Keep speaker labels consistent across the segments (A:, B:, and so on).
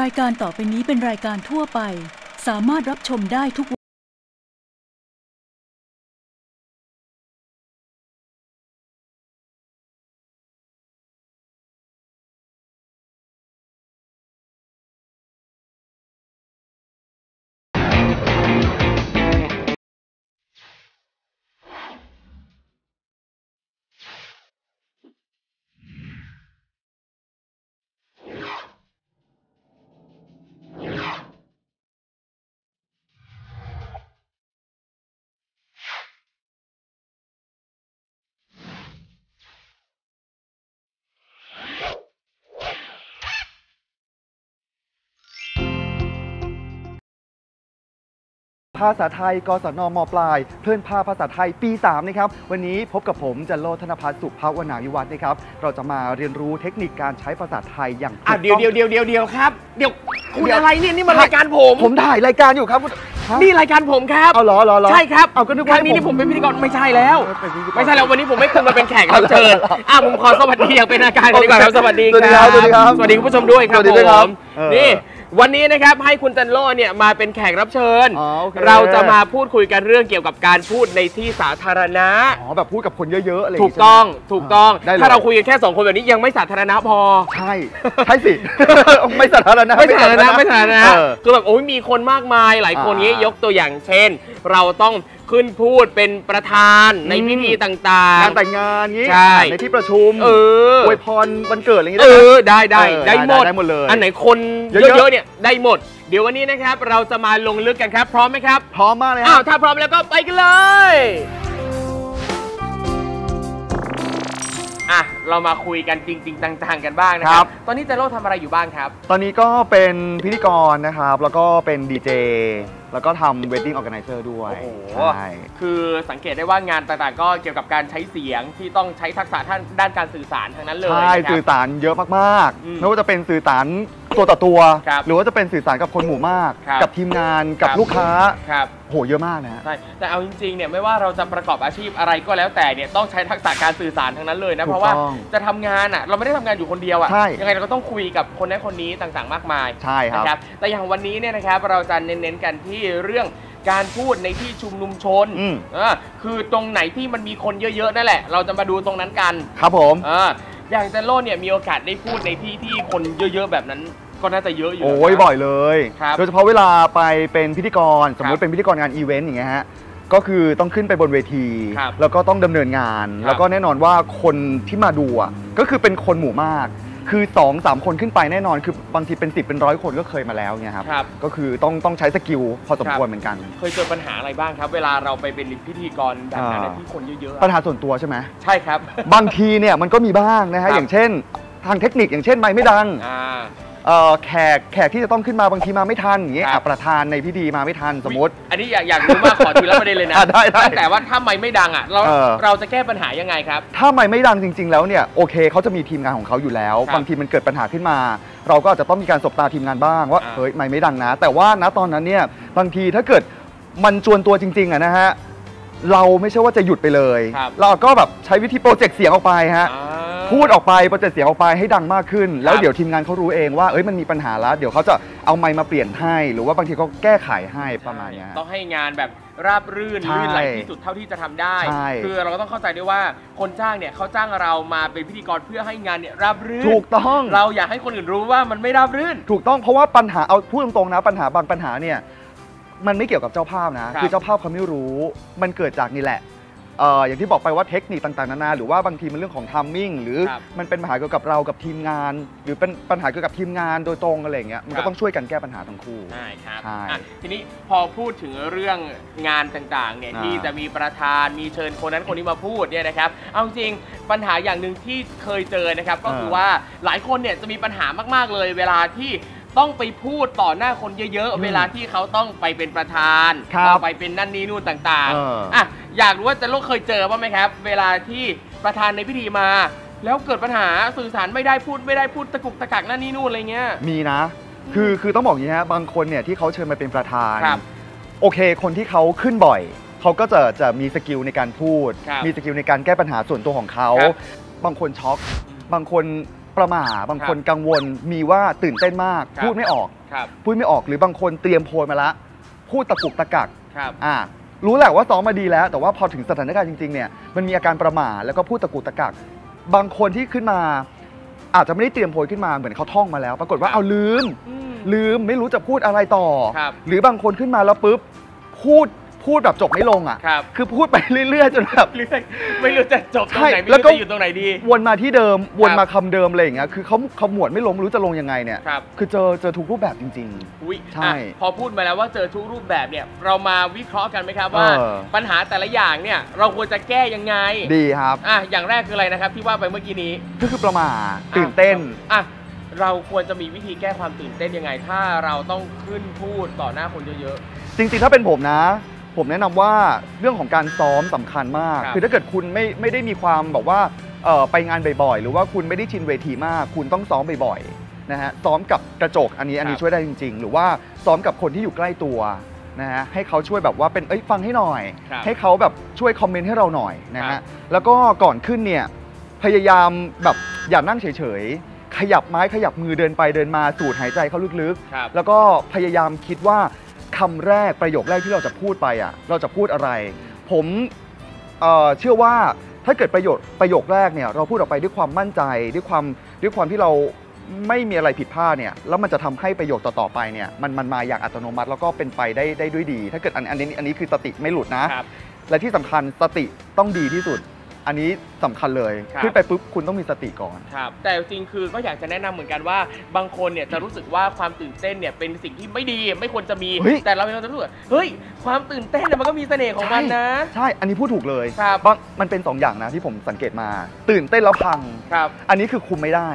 A: รายการต่อไปนี้เป็นรายการทั่วไป สามารถรับชมได้ทุกา
B: ษาไทย กศนมปลาย เพื่อนพาภาษาไทยปี 3 นะครับ วันนี้พบกับผมจันโลธนพัฒน์สุภาวนาวิวัฒน์นะครับ เราจะมาเรียนรู้เทคนิคการใช้ภาษาไทยอย่างถูก
C: อะ
B: ต้อง
C: เดี๋ยวเดี๋ยวเดี๋ยวเดี๋ยวเดี๋ยวครับ เดี๋ยวคุณ
B: เดี๋ยว
C: อะไรเนี่ยนี่มันรายการผม
B: ผมถ่ายรายการอยู่ครับคุณฮะ
C: นี่รายการผมครับ
B: เอาเหรอเหรอเหรอ
C: ใช่ครับ
B: เอาก็นึก
C: ค
B: ว่า
C: รั้งนี้ที่ผมเป็นพิธีกรไม่ใช่แล้ว
B: เป็นพิธีกร
C: ไม่ใช่แล้ววันนี้ผมไม่คุณมาเป็นแขกรับเชิญอะผมขอสวัสดีอย่างเป็นทางการก่อนดีกว่าครับสวัสดี
B: สวัสดีครับสวัสดีครับ
C: สวัสดีคุณผู้ชมด้วยครับ
B: สวัสดีด้วยครับ
C: ผม
B: เออ
C: นี่ วันนี้นะครับให้คุณจันโลเนี่ยมาเป็นแขกรับเชิญ
B: อ๋อโอเค
C: เราจะมาพูดคุยกันเรื่องเกี่ยวกับการพูดในที่สาธารณะ
B: อ๋อแบบพูดกับคนเยอะๆอะไรย่า
C: ถู
B: ง
C: ก
B: งี้
C: ต้อง
B: ใช่ไหม
C: ถูกต้อง
B: ได้เลย
C: ถ้าเราคุยกันแค่สองคนแบบนี้ยังไม่สาธารณะพอ
B: ใช่ใช่สิ ไม่สาธารณะ
C: ไม่สาธารณะไม่สาธารณะ
B: เออ
C: คือแบบโอ้ยมีคนมากมายหลายคนนี้
B: อ่าย
C: ยกตัวอย่างเช่น เราต้อง ขึ้นพูดเป็นประธานในพิธีต่าง
B: งานแต่งงานงี้
C: ใช่
B: ในที่ประชุม
C: ๆเออ
B: อวยพรวันเกิดอะไรอย่างงี้
C: เอ
B: ได้ไหม
C: อได้ได้
B: เออ
C: ได้
B: ได้
C: หมด
B: ได้หมดเลย
C: อันไหนคน
B: เยอะๆ
C: เยอะๆเนี่ยได้หมด เดี๋ยววันนี้นะครับเราจะมาลงลึกกันครับ พร้อมไหมครับ
B: พร้อมมากเลย
C: อ้า
B: ฮะ
C: วถ้าพร้อมแล้วก็ไปกันเลยอะเรามาคุยกันจริง ๆ ต่างๆ กันบ้างนะค
B: ครั
C: รับ
B: บ
C: ตอนนี้เจโร่ทำอะไรอยู่บ้างครับ
B: ตอนนี้ก็เป็นพิธีกรนะครับ แล้วก็เป็นดีเจ แล้วก็ทำ wedding organizer ด้วย
C: โอ้โห
B: ใช่
C: คือสังเกตได้ว่างานต่างๆ ก็เกี่ยวกับการใช้เสียงที่ต้องใช้ทักษะทางด้านการสื่อสารทั้งนั้นเลย
B: ใช่
C: นะครับ
B: สื่อสารเยอะมาก
C: อืม
B: ๆไม่ว่าจะเป็นสื่อสาร ตัวต่อตัว
C: ครับ
B: หรือว่าจะเป็นสื่อสารกับคนหมู่มาก
C: ครับ
B: กับทีมงานกับ
C: ครับ
B: ลูกค้า
C: ครับ
B: โหเยอะมากนะฮะ
C: ใช่แต่เอาจริงๆเนี่ยไม่ว่าเราจะประกอบอาชีพอะไรก็แล้วแต่เนี่ยต้องใช้ทักษะการสื่อสารทั้งนั้นเลยนะ
B: ถูก
C: เพราะว่า
B: ต้อง
C: จะทำงานอะเราไม่ได้ทำงานอยู่คนเดียวอะ
B: ใช่
C: ยังไงเราก็ต้องคุยกับคนนั้นคนนี้ต่างๆ มากมาย
B: ใช่ครับ
C: นะครับแต่อย่างวันนี้เนี่ยนะครับเราจะเน้นๆกันที่เรื่องการพูดในที่ชุมนุมชน
B: อืม
C: เออคือตรงไหนที่มันมีคนเยอะๆนั่นแหละ เราจะมาดูตรงนั้นกัน
B: ครับผม
C: เออ อย่างเจโร่เนี่ยมีโอกาสได้พูดในที่ที่คนเยอะๆแบบนั้น ก็น่าจะเยอะอยู่
B: โอ้ย
C: นะ
B: บ่อยเลย
C: ครับ
B: โดยเฉพาะเวลาไปเป็นพิธีกร สมมติ
C: ครับ
B: เป็นพิธีกรงานอีเวนต์อย่างเงี้ยฮะก็คือต้องขึ้นไปบนเวที
C: ครับ
B: แล้วก็ต้องดำเนินงาน
C: ครับ
B: แล้วก็แน่นอนว่าคนที่มาดูอะก็คือเป็นคนหมู่มาก คือ2อสามคนขึ้นไปแน่นอน คือบางทีเป็น 10 เป็นร้อยคนก็เคยมาแล้วเนี่ยครับ
C: ครับ
B: ก็คือต้องต้องใช้ skill พอสม
C: ครับ
B: ควรเหมือนกัน
C: เคยเจอปัญหาอะไรบ้างครับ เวลาเราไปเป็นพิธีกรแบบนั้นนะ
B: อ่า
C: ที่คนเยอะๆ
B: ปัญ
C: อะ
B: หาส่วนตัวใช่ไหม
C: ใช่ครับ
B: บางทีเนี่ยมันก็มีบ้างนะ
C: ครั
B: ฮะ
C: บ
B: อย่างเช่น ทางเทคนิคอย่างเช่นไมค์ไม่ดัง
C: อ่า
B: เอ่อแขกแขกที่จะต้องขึ้นมาบางทีมาไม่ทันอย่างเงี้ย
C: ครับ
B: อะประธานในพิธีมาไม่ทันสมมติ
C: อันนี้อยากอยากรู้มากขอทีละประเด็นเลยนะ
B: อะได้ได้
C: ตั้งแต่ว่าถ้าไม่ไม่ดังอะเรา
B: เออ
C: เราจะแก้ปัญหายังไงครับ
B: ถ้าไม่ไม่ดังจริง ๆ แล้วเนี่ยโอเคเขาจะมีทีมงานของเขาอยู่แล้ว
C: ครับ
B: บางทีมันเกิดปัญหาขึ้นมา เราก็อาจจะต้องมีการสบตาทีมงานบ้างว่า
C: อ่า
B: เฮ้ยไม่ไม่ดังนะ แต่ว่าณตอนนั้นเนี่ยบางทีถ้าเกิดมันจวนตัวจริงๆอะนะฮะเราไม่ใช่ว่าจะหยุดไปเลย
C: ครับ
B: เราก็แบบใช้วิธีโปรเจกต์เสียงออกไปฮะ
C: อ่า
B: พูดออกไปโปรเจกต์เสียงออกไปให้ดังมากขึ้น แล้ว
C: ครับ
B: เดี๋ยวทีมงานเขารู้เองว่าเอ้ยมันมีปัญหาแล้ว เดี๋ยวเขาจะเอาไมค์มาเปลี่ยนให้ หรือว่าบางทีเขาแก้ไขให้ประมาณเนี้ย
C: ต้องให้งานแบบราบรื่น
B: ใช่
C: ลื่นไหลที่สุดเท่าที่จะทำได้
B: ใช่
C: คือเราก็ต้องเข้าใจด้วยว่าคนจ้างเนี่ยเขาจ้างเรามาเป็นพิธีกรเพื่อให้งานเนี่ยราบรื่น
B: ถูกต้อง
C: เราอยากให้คนอื่นรู้ว่ามันไม่ราบรื่น
B: ถูกต้องเพราะว่าปัญหาเอาพูดตรงๆนะปัญหาบางปัญหาเนี่ยมันไม่เกี่ยวกับเจ้าภาพนะ
C: ครับ
B: คือเจ้าภาพเขาไม่รู้ มันเกิดจากนี่แหละ เอ่ออย่างที่บอกไปว่าเทคนิคต่างๆนานาหรือว่าบางทีมันเรื่องของทัมมิ่งหรือ
C: ครับ
B: มันเป็นปัญหาเกี่ยวกับเรากับทีมงาน หรือเป็นปัญหาเกี่ยวกับทีมงานโดยตรงอะไรอย่างเงี้ยมัน
C: ครั
B: ก็
C: บ
B: ต้องช่วยกันแก้ปัญหาทั้งคู่
C: ใช่ครับ
B: ใช่
C: อะทีนี้พอพูดถึงเรื่องงานต่างๆเนี่ย
B: อ่า
C: ที่จะมีประธานมีเชิญคนนั้นคนนี้มาพูดเนี่ยนะครับ เอาจริงปัญหาอย่างหนึ่งที่เคยเจอนะครับ ก็คือว่าหลายคนเนี่ยจะมีปัญหามากๆเลย เวลาที่ต้องไปพูดต่อหน้าคนเยอะ
B: อืม
C: ๆ เวลาที่เขาต้องไปเป็นประธาน
B: ครับ
C: ต้องไปเป็นนั่นนี่นู่นต่าง
B: เออ
C: ๆอะ อยากรู้ว่าเจโร่เคยเจอบ้างไหมครับ เวลาที่ประธานในพิธีมา แล้วเกิดปัญหาสื่อสารไม่ได้พูดไม่ได้พูดตะกุกตะกักนั่นนี่นู่นอะไรเงี้ย
B: มีนะ คือคือต้องบอกอย่างนี้ฮะบางคนเนี่ยที่เขาเชิญมาเป็นประธาน
C: ครับ
B: โอเค คนที่เขาขึ้นบ่อย เขาก็จะจะมี skill ในการพูด
C: ครับ
B: มี skill ในการแก้ปัญหาส่วนตัวของเขา
C: ครับ
B: บางคนช็อก บางคนประหม่า บางคนกังวล มีว่าตื่นเต้นมาก
C: ครับ
B: พูดไม่ออก
C: ครับ
B: พูดไม่ออกหรือบางคนเตรียมโพยมาละ พูดตะกุกตะกัก
C: ครับ
B: อ่า รู้แหละว่าซ้อมมาดีแล้ว แต่ว่าพอถึงสถานการณ์จริงๆเนี่ยมันมีอาการประหม่าแล้วก็พูดตะกุกตะกัก บางคนที่ขึ้นมา อาจจะไม่ได้เตรียมโพยขึ้นมาเหมือนเขาท่องมาแล้ว ปรากฏว่าเอาลืม
C: อืม
B: ลืมไม่รู้จะพูดอะไรต่อ
C: ครับ
B: หรือบางคนขึ้นมาแล้วปุ๊บพูด พูดแบบจบไม่ลงอะ
C: ครับ
B: คือพูดไปเรื่อยๆจนแบบ
C: เรื่อยไม่รู้จะจบตรงไหน
B: ใช่
C: ไม่
B: แล้ว
C: รู้
B: ก็
C: จะอยู่ตรงไหนดี
B: วนมาที่เดิมวน
C: ครับ
B: มาคำเดิมอะไรอย่างเงี้ยคือเขาเขาหมวดไม่ลงไม่รู้จะลงยังไงเนี่ย
C: ครับ
B: คือเจอเจอทุกรูปแบบจริง
C: อุ๊ย
B: ใช่
C: อะพอพูดมาแล้วว่าเจอทุกรูปแบบเนี่ย เรามาวิเคราะห์กันไหมครับว่า
B: เออ
C: ปัญหาแต่ละอย่างเนี่ย เราควรจะแก้ยังไง
B: ๆ ดีครับ
C: อะอย่างแรกคืออะไรนะครับที่ว่าไปเมื่อกี้นี้
B: ก็คือประหมาตื่นเต้น
C: อะเราควรจะมีวิธีแก้ความตื่นเต้นยังไง ถ้าเราต้องขึ้นพูดต่อหน้าคนเยอะ
B: จริงๆ ถ้าเป็นผมนะ ผมแนะนำว่าเรื่องของการซ้อมสำคัญมาก
C: ครับ
B: คือถ้าเกิดคุณไม่ไม่ได้มีความแบบว่าเอ่อไปงานบ่อยๆ หรือว่าคุณไม่ได้ชินเวทีมาก คุณต้องซ้อมบ่อยๆนะฮะซ้อมกับกระจกอันนี้อันนี้
C: ครับ
B: ช่วยได้จริง ๆ หรือว่าซ้อมกับคนที่อยู่ใกล้ตัวนะฮะให้เขาช่วยแบบว่าเป็นเอ้ยฟังให้หน่อย
C: ครับ
B: ให้เขาแบบช่วยคอมเมนต์ให้เราหน่อยนะ
C: ครั
B: ฮะ
C: บ
B: แล้วก็ก่อนขึ้นเนี่ยพยายามแบบอย่านั่งเฉยๆขยับไม้ขยับมือเดินไปเดินมาสูดหายใจเข้าลึกๆ
C: ครับ
B: แล้วก็พยายามคิดว่า คำแรกประโยคแรกที่เราจะพูดไปอะเราจะพูดอะไร ผมเอ่อเชื่อว่าถ้าเกิดประโยคประโยคแรกเนี่ยเราพูดออกไปด้วยความมั่นใจด้วยความด้วยความที่เราไม่มีอะไรผิดพลาดเนี่ยแล้วมันจะทำให้ประโยคต่อๆไปเนี่ยมันมันมาอย่างอัตโนมัติแล้วก็เป็นไปได้ได้ด้วยดี ถ้าเกิดอันอันนี้อันนี้คือสติไม่หลุดนะ
C: ครับ
B: และที่สำคัญสติต้องดีที่สุด อันนี้สำคัญเลย
C: ครับ
B: ขึ้นไปปุ๊บคุณต้องมีสติก่อน
C: ครับแต่จริงๆคือก็อยากจะแนะนำเหมือนกันว่า บางคนเนี่ยจะรู้สึกว่าความตื่นเต้นเนี่ยเป็นสิ่งที่ไม่ดีไม่ควรจะมี
B: เฮ้ย
C: แต่เราเราจะรู้สึกว่าเฮ้ย ความตื่นเต้นเนี่ยมันก็มีเสน่ห์ของมันนะ
B: ใช่ อันนี้พูดถูกเลย
C: ครับ
B: งมันเป็น2อย่างนะที่ผมสังเกตมา ตื่นเต้นแล้วพัง
C: ครับ
B: อันนี้คือคุมไม่ได้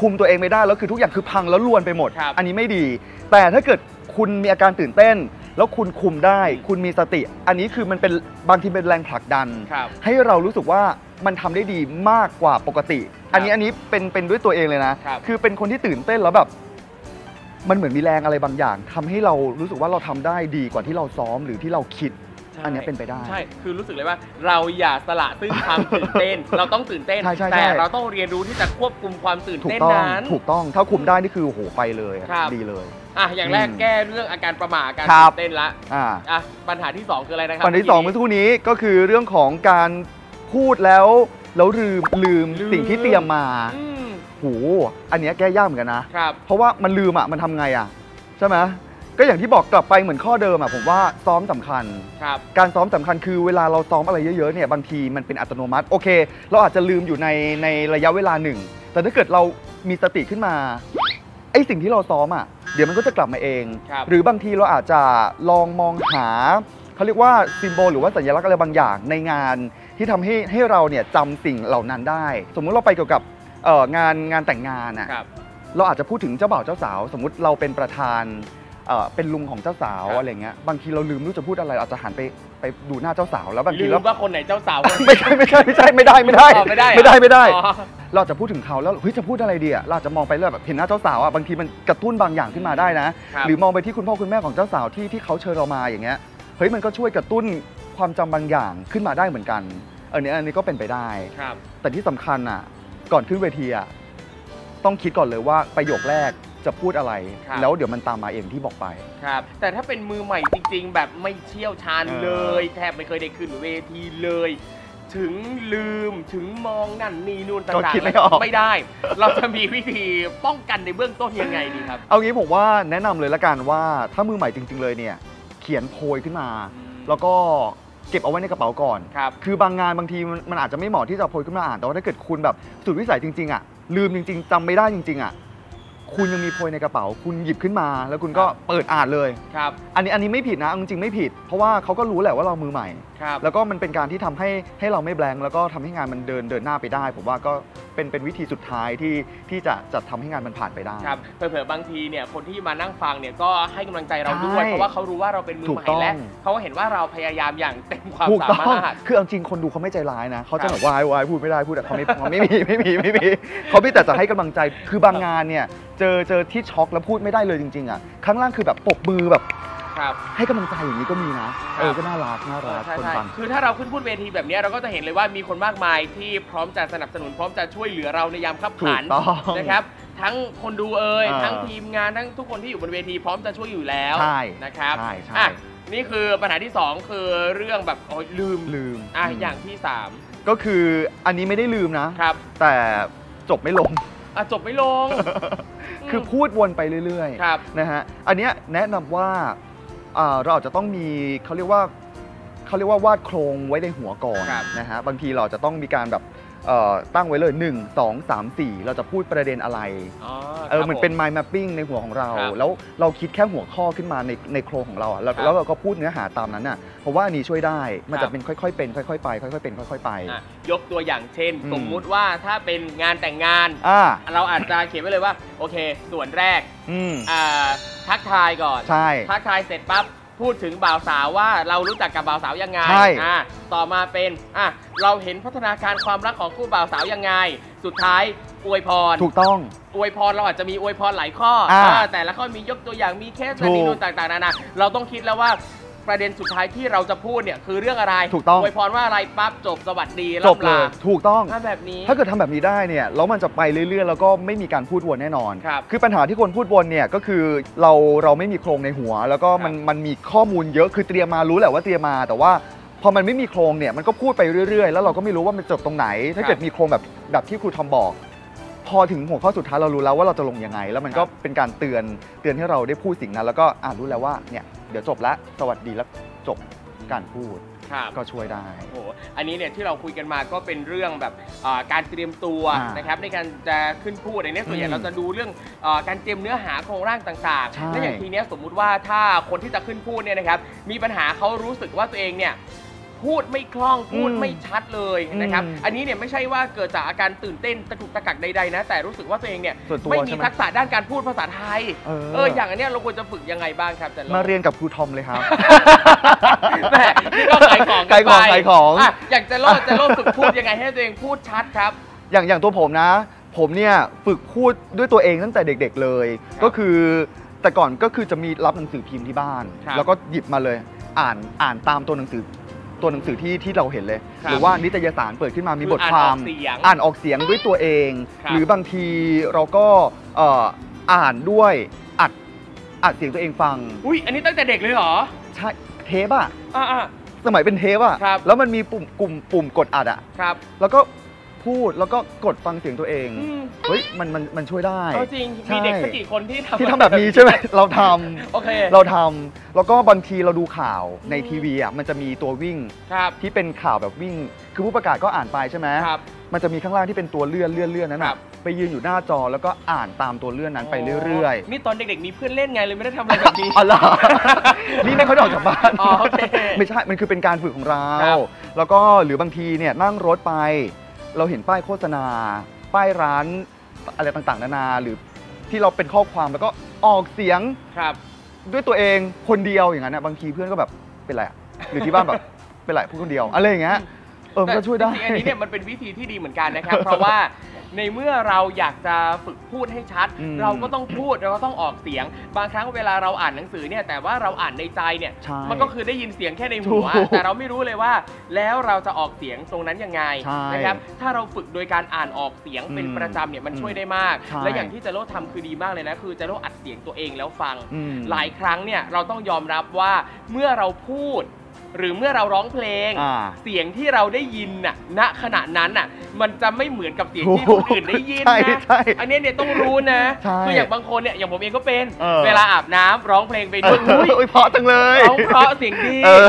B: คุมตัวเองไม่ได้แล้วคือทุกอย่างคือพังแล้วลวนไปหมด
C: ครับ
B: อันนี้ไม่ดี แต่ถ้าเกิดคุณมีอาการตื่นเต้น แล้วคุณคุมได้ คุณมีสติ อันนี้คือมันเป็นบางทีเป็นแรงผลักดัน
C: ครับ
B: ให้เรารู้สึกว่ามันทำได้ดีมากกว่าปกติ อันนี้อันนี้เป็นเป็นด้วยตัวเองเลยนะ
C: ครับ
B: คือเป็นคนที่ตื่นเต้นแล้วแบบ มันเหมือนมีแรงอะไรบางอย่างทำให้เรารู้สึกว่าเราทำได้ดีกว่าที่เราซ้อมหรือที่เราคิด
C: ใช่
B: อันเนี้ยเป็นไปได้
C: ใช่ คือรู้สึกเลยว่าเราอย่าสละซึ่งความตื่นเต้น เราต้องตื่นเต้น
B: ใช่ใช่ใช่
C: แต่เราต้องเรียนรู้ที่จะควบคุมความตื่น
B: ถูก
C: เต้น
B: ต้อง
C: นั้น
B: ถูกต้องถ้าคุมได้นี่คือโอ้โหไปเลยอะ
C: ครับ
B: ดีเลย
C: อะอย่างแรก
B: อืม
C: แก้เรื่องอาการประหม่าอาการ
B: ครับ
C: ตื่นเต้นละ
B: อ่า
C: อะปัญหาที่สองคืออะไรนะครับ
B: ปัญหาที่สองเมื่อสักครู่นี้ก็คือเรื่องของการพูดแล้วแล้วลืมลืมสิ่งที่เตรียมมา
C: อืม
B: โหอันเนี้ยแก้ยากเหมือนกันนะ ครับ เพราะว่ามันลืมอะมันทำไงอะ ใช่ไหม ก็อย่างที่บอกกลับไปเหมือนข้อเดิมอะผมว่าซ้อมสำคัญ
C: ครับ
B: การซ้อมสำคัญคือเวลาเราซ้อมอะไรเยอะๆเนี่ยบางทีมันเป็นอัตโนมัติโอเค เราอาจจะลืมอยู่ในในระยะเวลาหนึ่ง แต่ถ้าเกิดเรามีสติขึ้นมาไอ้สิ่งที่เราซ้อมอะเดี๋ยวมันก็จะกลับมาเอง
C: ครับ
B: หรือบางทีเราอาจจะลองมองหาเขาเรียกว่าซิมโบลหรือว่าสัญลักษณ์อะไรบางอย่างในงานที่ทำให้ให้เราเนี่ยจำสิ่งเหล่านั้นได้ สมมุติเราไปเกี่ยวกับเอ่องานงานแต่งงานอะ
C: ครับ
B: เราอาจจะพูดถึงเจ้าบ่าวเจ้าสาว สมมุติเราเป็นประธาน เอ่อเป็นลุงของเจ้าสาว
C: ครับ
B: อะไรเงี้ยบางทีเราลืมไม่รู้จะพูดอะไรเราอาจจะหันไปไปดูหน้าเจ้าสาวแล้วบางที
C: ลื
B: เรา
C: มว่าคนไหนเจ้าสาว
B: ไม่ใช่ไม่ใช่ไม่ใช่ไม่ได้ไม่ได้
C: อ๋อไม่ได้เหรอ
B: ไม่ได้ไม่ได้
C: อ๋อ
B: เราอาจจะพูดถึงเขาแล้วเฮ้ยจะพูดอะไรดีอะเราอาจจะมองไปเรื่อยแบบเห็นหน้าเจ้าสาวอะบางทีมันกระตุ้นบางอย่างขึ้นมาได้นะ
C: ครับ
B: หรือมองไปที่คุณพ่อคุณแม่ของเจ้าสาวที่ที่เขาเชิญเรามาอย่างเงี้ยเฮ้ยมันก็ช่วยกระตุ้นความจำบางอย่างขึ้นมาได้เหมือนกันเออเนี้ยอันนี้ก็เป็นไปได้
C: ครับ
B: แต่ที่สำคัญอะก่อนขึ้นเวทีอะต้องคิดก่อนเลยว่าประโยคแรก จะพูดอะไร
C: ครับ
B: แล้วเดี๋ยวมันตามมาเองที่บอกไป
C: ครับ แต่ถ้าเป็นมือใหม่จริง ๆ แบบไม่เชี่ยวชาญ
B: เออ
C: เลย แทบไม่เคยได้ขึ้นเวทีเลย ถึงลืมถึงมองนั่นนี่นู่น
B: ก็
C: ต่าง
B: คิดไม่ออก
C: ๆไม่ได้ เราจะมีวิธีป้องกันในเบื้องต้นยังไงดีครับ
B: เอางี้ผมว่าแนะนำเลยละกันว่าถ้ามือใหม่จริง ๆ เลยเนี่ย เขียนโพยขึ้นมา แล้วก็เก็บเอาไว้ในกระเป๋าก่อน
C: ครับ
B: คือบางงานบางทีมันมันอาจจะไม่เหมาะที่จะโพยขึ้นมาอ่านแต่ว่าถ้าเกิดคุณแบบสุดวิสัยจริงๆอะลืมจริง ๆจำไม่ได้จริงๆอะ คุณยังมีโพยในกระเป๋า คุณหยิบขึ้นมา แล้วคุณก็
C: ครับ
B: เปิดอ่านเลย
C: ครับ
B: อันนี้อันนี้ไม่ผิดนะเอาจริงๆไม่ผิด เพราะว่าเขาก็รู้แหละว่าเรามือใหม่
C: ครับ
B: แล้วก็มันเป็นการที่ทำให้ให้เราไม่แบงค์แล้วก็ทำให้งานมันเดินเดินหน้าไปได้ ผมว่าก็เป็นเป็นวิธีสุดท้ายที่ที่จะจะทำให้งานมันผ่านไปได้
C: ครับเผลอๆบางทีเนี่ยคนที่มานั่งฟังเนี่ยก็ให้กำลังใจเราด้วย
B: ใช่
C: เพราะว่าเขารู้ว่าเราเป็นมือ
B: ถู
C: ให
B: ก
C: ม่
B: ต้อง
C: และเขาก็เห็นว่าเราพยายามอย่างเต็มความ
B: ถูก
C: สา
B: ต้อง
C: มารถ
B: คือเอาจริงคนดูเขาไม่ใจร้ายนะเขา
C: ครั
B: จะ
C: บ
B: แบบวายวายพูดไม่ได้พูดแต่เขาไม่เขาไม่มีไม่มีไม่มีเขาพี่แต่จะให้กำลังใจคือบางงานเนี่ยเจอเจอที่ช็อกแล้วพูดไม่ได้เลยจริงๆอะข้างล่างคือแบบปรบมือแบบ
C: ครับ
B: ให้กำลังใจอย่างนี้ก็มีนะเออก็น่ารักน่ารัก
C: ใช่
B: คน
C: ใช่
B: ฟัง
C: คือถ้าเราขึ้นพูดเวทีแบบเนี้ยเราก็จะเห็นเลยว่ามีคนมากมายที่พร้อมจะสนับสนุนพร้อมจะช่วยเหลือเราในยามขับ
B: ถู
C: ขั
B: ก
C: น
B: ต้อง
C: นะครับทั้งคนดูเอ่ย
B: อ่า
C: ทั้งทีมงานทั้งทุกคนที่อยู่บนเวทีพร้อมจะช่วยอยู่แล้ว
B: ใช่
C: นะครับ
B: ใช่ใช่
C: อะนี่คือปัญหาที่สองคือเรื่องแบบโอ้ยลืม
B: ลืม
C: อะ
B: ม
C: อย่างที่สาม
B: ก็คืออันนี้ไม่ได้ลืมนะ
C: ครับ
B: แต่จบไม่ลง
C: อะจบไม่ลง
B: คือพูดวนไปเรื่อย
C: ครับ
B: ๆนะฮะอันเนี้ยแนะนำว่าอ่าเราอาจจะต้องมีเขาเรียกว่าเขาเรียกว่าวาดโครงไว้ในหัวก่อน
C: ครับ
B: นะฮะบางทีเราจะต้องมีการแบบเอ่อ ตั้งไว้เลย 1 2 3 4 เราจะพูดประเด็นอะไร
C: อ๋อ
B: เออ
C: ครับ
B: มันเป็น
C: ผ
B: mind mapping ในหัวของเรา
C: ครับ
B: แล้วเราคิดแค่หัวข้อขึ้นมาในในโครงของเราอะแล้ว
C: ครับ
B: แล้วเราก็พูดเนื้อหาตามนั้นน่ะเพราะว่าอันนี้ช่วยได้มัน
C: ครั
B: จะ
C: บ
B: เป็นค่อยๆ เป็นค่อยๆ ไปค่อยๆเป็นค่อย ๆ ไป
C: อะยกตัวอย่างเช่น
B: อืม
C: สมมุติว่าถ้าเป็นงานแต่งงาน
B: อ่า
C: เราอาจจะเขียนไว้เลยว่าโอเค ส่วนแรก
B: อืม
C: อ่าทักทายก่อน
B: ใช่
C: ทักทายเสร็จปั๊บ พูดถึงบ่าวสาวว่าเรารู้จักกับบ่าวสาวยังไง
B: ใช่
C: อ่าต่อมาเป็นอะเราเห็นพัฒนาการความรักของคู่บ่าวสาวยังไง สุดท้ายอวยพร
B: ถูกต้อง
C: อวยพรเราอาจจะมีอวยพรหลายข้ออาอ่าแต่ละข้อมียกตัวอย่างมีเคส
B: ถู
C: นัน
B: ก
C: นี่นู่นต่างๆนานาเราต้องคิดแล้วว่า ประเด็นสุดท้ายที่เราจะพูดเนี่ยคือเรื่องอะไร
B: ถูกต้อง
C: อวยพรว่าอะไรปั๊บจบสวัสดี
B: จบเลยำาถูกต้อง
C: อะแบบนี้
B: ถ้าเกิดทำแบบนี้ได้เนี่ยแล้วมันจะไปเรื่อยๆ แล้วก็ไม่มีการพูดวนแน่นอน
C: ครับ
B: อปัญหาที่คนพูดวนเนี่ยก็คือเราเราไม่มีโครงในหัว แล้วก็มัน
C: ครับ
B: มันมีข้อมูลเยอะคือเตรียมมารู้แหละว่าเตรียมมา แต่ว่าพอมันไม่มีโครงเนี่ยมันก็พูดไปเรื่อยๆ แล้วเราก็ไม่รู้ว่ามันจบตรงไหน ถ้าเกิดมีโครงแบบแบบที่ครูทอมบอก พอถึงหัวข้อสุดท้ายเรารู้แล้วว่าเราจะลงยังไง แล้วมันก็
C: ครับ
B: เป็นการเตือนเตือนให้เราได้พูดสิ่งนั้น แล้วก็อ่านรู้แล้วว่าเนี่ยเดี๋ยวจบละสวัสดีแล้วจบการพูด
C: ครับ
B: ก็ช่วยได้
C: โอ้โหอันนี้เนี่ยที่เราคุยกันมาก็เป็นเรื่องแบบอ่าการเตรียมตัว
B: อ่าน
C: นะครับในการจะขึ้นพูดในนี้ส่วนใหญ่
B: อืม
C: เราจะดูเรื่องอาการเตรียมเนื้อหาโครงร่างต่าง
B: ใช่
C: ๆและอย่างทีเนี้ยสมมุติว่าถ้าคนที่จะขึ้นพูดเนี่ยนะครับมีปัญหาเขารู้สึกว่าตัวเองเนี่ย พูดไม่คล่องพูด
B: อืม
C: ไม่ชัดเลยนะครับ
B: อืม
C: อันนี้เนี่ยไม่ใช่ว่าเกิดจากอาการตื่นเต้นตะกุกตะกักใดๆนะ แต่รู้สึกว่าตัวเองเนี่ย
B: ส่วนตัว
C: ไม่มี
B: ใช่ไหม
C: ทักษะด้านการพูดภาษาไทย
B: เออ
C: เอออย่างอันเนี้ยเราควรจะฝึกยังไงบ้างครับแต่
B: มาเรียนกับครูทอมเลยครับ
C: แหม่นี่ก็ขายของกัน
B: ขายของ
C: ไป
B: ขายของะ
C: อยากจะโลดจะโลดฝึกพูดยังไงให้ตัวเองพูดชัดครับ
B: อย่างอย่างตัวผมนะ ผมเนี่ยฝึกพูดด้วยตัวเองตั้งแต่เด็ก ๆเลย
C: ครับ
B: ก็คือแต่ก่อนก็คือจะมีรับหนังสือพิมพ์ที่บ้าน
C: ครับ
B: แล้วก็หยิบมาเลย อ่านอ่านตามตัวหนังสือ ตัวหนังสือที่ที่เราเห็นเลย
C: ครับ
B: หรือว่านิตยสารเปิดขึ้นมามี
C: คือบ
B: ทความ
C: อ่านออกเสียง
B: อ่านออกเสียงด้วยตัวเอง
C: ครับ
B: หรือบางทีเราก็เอ่ออ่านด้วยอัดอัดเสียงตัวเองฟัง
C: อุ้ยอันนี้ตั้งแต่เด็กเลยเหรอ
B: ใช่เทปอะ
C: อ่าอ่า
B: สมัยเป็นเทปอะ
C: ครับ
B: แล้วมันมีปุ่มกลุ่มปุ่มกดอัดอะ
C: ครับ
B: แล้วก็ พูดแล้วก็กดฟังเสียงตัวเอง
C: อืม
B: เฮ้ยมันมันมันช่วยได้
C: เอาจริง
B: ใช่
C: มีเด็กสักกี่คนที่ทำ
B: ที่ทำแบบนี้ใช่ไหมเราทำ
C: โอเค
B: เราทำแล้วก็บางทีเราดูข่าวในทีวีอะมันจะมีตัววิ่ง
C: ครับ
B: ที่เป็นข่าวแบบวิ่ง คือผู้ประกาศก็อ่านไปใช่ไหม
C: ครับ
B: มันจะมีข้างล่างที่เป็นตัวเลื่อนเลื่อนเลื่อนนั้น
C: ครั
B: อะ
C: บ
B: ไปยืนอยู่หน้าจอแล้วก็อ่านตามตัวเลื่อนนั้นไปเรื่อย
C: ๆนี่ตอนเด็กๆมีเพื่อนเล่นไงเลยไม่ได้ทำอะไรแบบนี้
B: ๆอ๋อเหรอ นี่ไม่ค่อยได้ออกจากบ้าน
C: อ๋อโอเค
B: ไม่ใช่มันคือเป็นการฝึกของเรา
C: ครับ
B: แล้วก็หรือบางทีเนี่ยนั่งรถไป เราเห็นป้ายโฆษณา ป้ายร้านอะไรต่างๆ นานา หรือที่เราเป็นข้อความแล้วก็ออกเสียง
C: ครับ
B: ด้วยตัวเองคนเดียวอย่างนั้นนะบางทีเพื่อนก็แบบเป็นไรอะหรือที่บ้านแบบเป็นไรพูดคนเดียวอะไรอย่างเงี้ย เออมันก็ช่วยได้
C: แต่จริงๆอันนี้เนี่ยมันเป็นวิธีที่ดีเหมือนกันนะครับ เพราะว่าในเมื่อเราอยากจะฝึกพูดให้ชัด
B: อืม
C: เราก็ต้องพูดเราก็ต้องออกเสียง บางครั้งเวลาเราอ่านหนังสือเนี่ยแต่ว่าเราอ่านในใจเนี่ย
B: ใช่
C: มันก็คือได้ยินเสียงแค่ในหัว
B: ถูก
C: แต่เราไม่รู้เลยว่า แล้วเราจะออกเสียงตรงนั้นยังไง
B: ใช่
C: นะครับถ้าเราฝึกโดยการอ่านออกเสียงเป็น
B: อืม
C: ประจำเนี่ยมัน
B: อืม
C: ช่วยได้มาก
B: ใช่
C: และอย่างที่เจะโลทำคือดีมากเลยนะคือเจะโลอัดเสียงตัวเองแล้วฟัง
B: อืม
C: หลายครั้งเนี่ยเราต้องยอมรับว่าเมื่อเราพูด หรือเมื่อเราร้องเพลง
B: อ่า
C: เสียงที่เราได้ยินน่ะณขณะนั้นน่ะ มันจะไม่เหมือนกับเสียงที่
B: ถู
C: ค
B: ก
C: นอื่นได้ยิน
B: ใช่
C: นะ
B: ใช่
C: อันเนี้ยเนี่ยต้องรู้นะ
B: ใช่
C: คืออย่างบางคนเนี่ยอย่างผมเองก็เป็น
B: เออ
C: เวลาอาบน้ำร้องเพลงไป
B: เอ
C: ด้วย
B: อ
C: อุ้ย
B: โอ้ยเพราะจังเลย
C: ร้องเพราะเสียงดี
B: เออ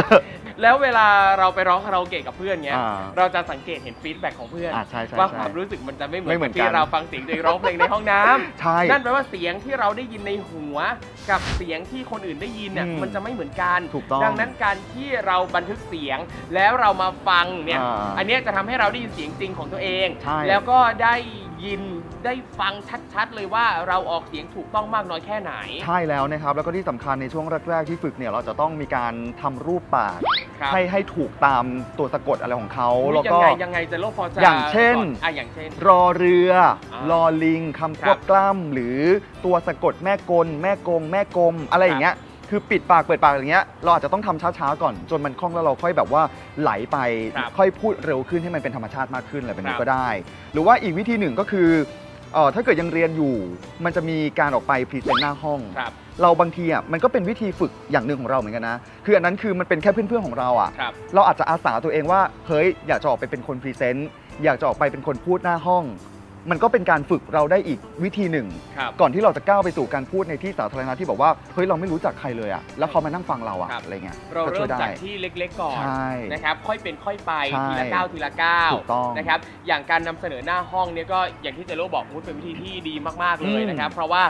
C: แล้วเวลาเราไปร้องคาราโอเกะกับเพื่อนเงี้ย
B: อ่า
C: เราจะสังเกตเห็น feedback ของเพื่อน
B: อ่าใช่ใช่
C: ว่า
B: ใช่
C: ความรู้สึกมันจะไม่เหมือน
B: ไม่เหมือบนกัน
C: ที่เราฟังเสียงตัวเองร้องเพลงในห้องน้ำ
B: ใช่
C: นั่นแปลว่าเสียงที่เราได้ยินในหัว กับเสียงที่คนอื่นได้ยินเนี่ย
B: อืม
C: มันจะไม่เหมือนกัน
B: ถูกต้อง
C: ดังนั้นการที่เราบันทึกเสียงแล้วเรามาฟังเนี่ย
B: อ่า
C: อันเนี้ยจะทำให้เราได้ยินเสียงจริงของตัวเอง
B: ใช่
C: แล้วก็ได้ยินได้ฟังชัดๆเลยว่าเราออกเสียงถูกต้องมากน้อยแค่ไหน
B: ใช่แล้วนะครับ แล้วก็ที่สำคัญในช่วงแรก ๆ ที่ฝึกเนี่ยเราจะต้องมีการทำรูปปาก
C: ครับ
B: ให้ให้ถูกตามตัวสะกดอะไรของเขา
C: อุ๊ย
B: แล้ว
C: ยั
B: ก็
C: ไงยังไงจะโลกพอจะ
B: อย่างเช่น
C: อะอย่างเช่น
B: รอเรือ
C: อ่า
B: ลอลิงคำควบกล้ำหรือตัวสะกดแม่กล แม่กง แม่กลมอะไรอย่างเงี้ยคือปิดปากเปิดปากอย่างเงี้ยเราอาจจะต้องทำช้าๆก่อน จนมันคล่องแล้วเราค่อยแบบว่าไหลไป
C: ครับ
B: ค่อยพูดเร็วขึ้นให้มันเป็นธรรมชาติมากขึ้นอะไรแบบ
C: ค
B: นี้
C: รับ
B: ก็ได้ หรือว่าอีกวิธีหนึ่งก็คือเอ่อถ้าเกิดยังเรียนอยู่ มันจะมีการออกไปพรีเซนต์หน้าห้อง
C: ครับ
B: เราบางทีอะมันก็เป็นวิธีฝึกอย่างหนึ่งของเราเหมือนกันนะ คืออันนั้นคือมันเป็นแค่เพื่อนๆของเราอะ
C: ครับ
B: เราอาจจะอาสาตัวเองว่าเฮ้ยอยากจะออกไปเป็นคน present อยากจะออกไปเป็นคนพูดหน้าห้อง มันก็เป็นการฝึกเราได้อีกวิธีหนึ่ง
C: ครับ
B: ก่อนที่เราจะก้าวไปสู่การพูดในที่สาธารณะที่บอกว่าเฮ้ยเราไม่รู้จักใครเลยอะแล้วเขามานั่งฟังเราอะ
C: ครับ
B: อะไรเงี้ย
C: เรา
B: ก็ช่
C: เริ่มจากที่เล็กๆก่อน
B: ใช่
C: นะครับ ค่อยเป็นค่อยไป
B: ใช่
C: ทีละก้าวทีละก้าว
B: ถูกต้อง
C: นะครับ อย่างการนำเสนอหน้าห้องเนี่ยก็อย่างที่เจโร่บอกมุดเป็นวิธีที่ดีมากๆเลย
B: อืม
C: นะครับ เพราะว่า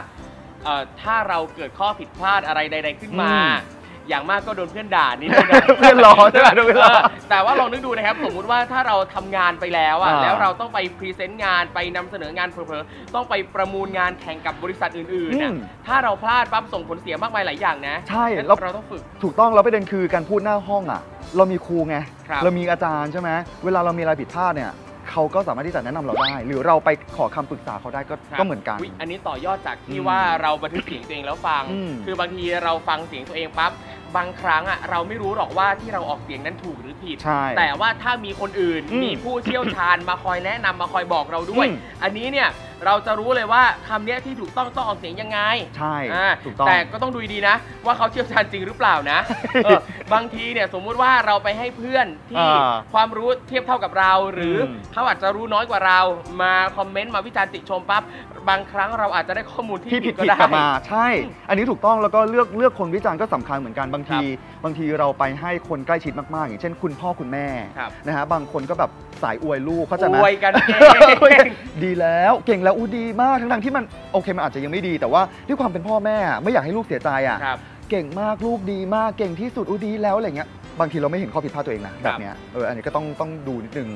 C: เอ่อถ้าเราเกิดข้อผิดพลาดอะไรใด ๆขึ้นมา
B: อืม
C: อย่างมากก็โดนเพื่อนด่านี่ด้วยนะ
B: เพื่อนล้อใช่ไหมโดนเพื่อนล้อ
C: เออแต่ว่าลองนึกดูนะครับ สมมุติว่าถ้าเราทำงานไปแล้วอะ
B: อ่า
C: แล้วเราต้องไป present งานไปนำเสนองานเผลอๆต้องไปประมูลงานแข่งกับบริษัทอื่นๆน่ะ
B: อืม
C: ถ้าเราพลาดปั๊บส่งผลเสียมากมายหลายอย่างนะ
B: ใช่
C: งั้น
B: แล้ว
C: เราต้องฝึก
B: ถูกต้องแล้วประเด็นคือการพูดหน้าห้องอะ เรามีครูไง
C: ครับ
B: เรามีอาจารย์ใช่ไหมเวลาเรามีอะไรผิดพลาดเนี่ย เขาก็สามารถที่จะแนะนำเราได้ หรือเราไปขอคำปรึกษาเขาได้ก็
C: ครับ
B: ก็เหมือนกัน
C: ยอันนี้ต่อ ยอดจากที่
B: อืม
C: ว่าเราบันทึกเสียงตัวเองแล้วฟัง
B: อืม
C: คือบางทีเราฟังเสียงตัวเองปั๊บ บางครั้งอะเราไม่รู้หรอกว่าที่เราออกเสียงนั้นถูกหรือผิด
B: ใช่
C: แต่ว่าถ้ามีคนอื่น
B: อืม
C: มีผู้เชี่ยวชาญมาคอยแนะนำมาคอยบอกเราด้วย
B: อืม
C: อันนี้เนี่ยเราจะรู้เลยว่าคำเนี้ยที่ถูกต้องต้องออกเสียงยังไง
B: ใช่
C: อ่า
B: ถูกต้อง
C: แต่ก็ต้องดูดีๆนะ ว่าเขาเชี่ยวชาญจริงหรือเปล่านะเออบางทีเนี่ยสมมุติว่าเราไปให้เพื่อนที่
B: อ่า
C: ความรู้เทียบเท่ากับเรา หรืออ
B: ม
C: เขาอาจจะรู้น้อยกว่าเรามาคอมเมนต์มาวิจารณ์ติชมปั๊บ บางครั้งเราอาจจะได้ข้อมูลที่
B: ที่ผิด
C: ก็
B: ผิด
C: ได้
B: กลับมา ใช่ อันนี้ถูกต้องแล้วก็เลือกเลือกคนวิจารณ์ก็สำคัญเหมือนกันบางที บางทีเราไปให้คนใกล้ชิดมากๆ อย่างเช่น คุณพ่อคุณแม่
C: ครับ
B: นะฮะบางคนก็แบบสายอวยลูกเข้าใจไหม
C: อวยกันเอง
B: อวยกันดีแล้วเก่งแล้วอูดีมากทั้งๆที่มันโอเคมันอาจจะยังไม่ดี แต่ว่าด้วยความเป็นพ่อแม่อะไม่อยากให้ลูกเสียใจอะ
C: ครับ
B: เก่งมากลูกดีมากเก่งที่สุดอูดีแล้วอะไรเงี้ยบางทีเราไม่เห็นข้อผิดพลาดตัวเองนะแบบเนี้ยเอออันนี้ก็ต้องต้องดูนิดนึง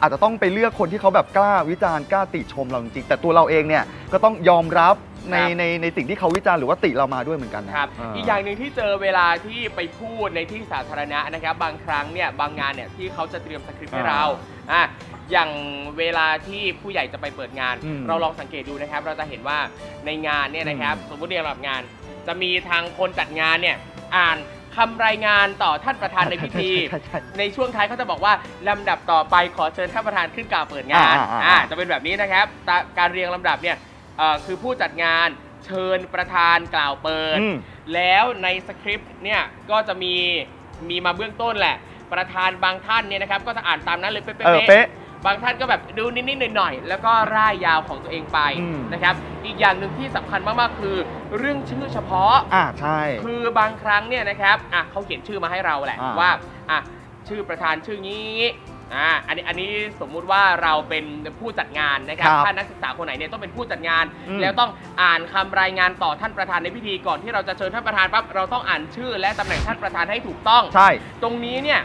B: อาจจะต้องไปเลือกคนที่เขาแบบกล้าวิจารณ์กล้าติชมเราจริงๆแต่ตัวเราเองเนี่ยก็ต้องยอมรับใน
C: ครับ
B: ในในสิ่งที่เขาวิจารณ์หรือว่าติเรามาด้วยเหมือนกันนะครับเอี
C: กอย่างหนึ่งที่เจอเวลาที่ไปพูดในที่สาธารณะนะครับ บางครั้งเนี่ยบางงานเนี่ยที่เขาจะเตรียมสคริปต์ให้
B: อ่า
C: เราอะอย่างเวลาที่ผู้ใหญ่จะไปเปิดงาน
B: อืม
C: เราลองสังเกตดูนะครับ เราจะเห็นว่าในงานเนี่ยนะครับ
B: อืม
C: สมมติเรียนรับงาน จะมีทางคนจัดงานเนี่ยอ่าน คำรายงานต่อท่านประธานในพิธี
B: ใช่ใช่ใช่
C: ในช่วงท้ายเขาจะบอกว่า ลำดับต่อไปขอเชิญท่านประธานขึ้นกล่าวเปิดงาน
B: อ่าอ่าอ่า
C: อ่าจะเป็นแบบนี้นะครับตาการเรียงลำดับเนี่ยเอ่อคือผู้จัดงานเชิญประธานกล่าวเปิด
B: อืม
C: แล้วในสคริปต์เนี่ยก็จะมีมีมาเบื้องต้นแหละ ประธานบางท่านเนี่ยนะครับก็จะอ่านตามนั้นเลยเป๊ะ
B: เออเป๊ะ
C: บางท่านก็แบบดูนิดๆหน่อยๆแล้วก็ร่ายยาวของตัวเองไป
B: อืม
C: นะครับ อีกอย่างหนึ่งที่สำคัญมากๆคือ เรื่องชื่อเฉพาะ
B: อ่าใช่
C: คือบางครั้งเนี่ยนะครับอะเขาเขียนชื่อมาให้เราแหละ
B: อ่า
C: ว่าอะชื่อประธานชื่อนี้อ่าอันนี้อันนี้สมมุติว่าเราเป็นผู้จัดงานนะครับ
B: ครับ
C: ถ้านักศึกษาคนไหนเนี่ยต้องเป็นผู้จัดงาน
B: อืม
C: แล้วต้องอ่านคำรายงานต่อท่านประธานในพิธีก่อนที่เราจะเชิญท่านประธานปั๊บเราต้องอ่านชื่อและตำแหน่งท่านประธานให้ถูกต้อง
B: ใช่
C: ตรงนี้เนี่ย